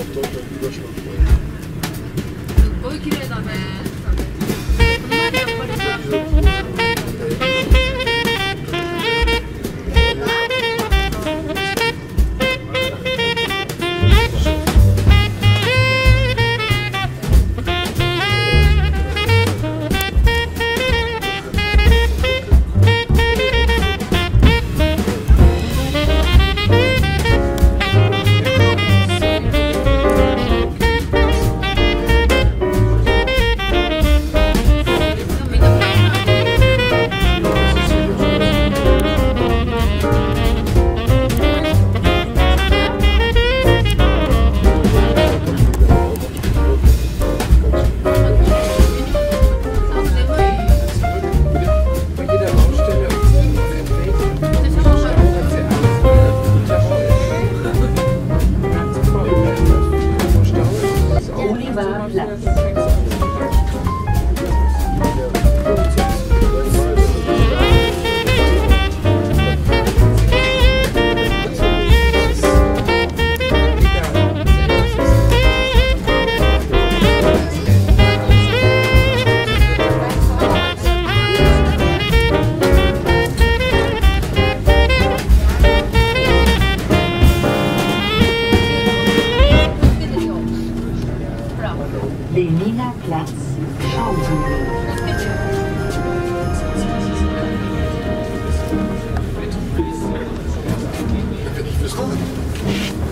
すっごいきれいだね。Bitte. Bitte. Bitte.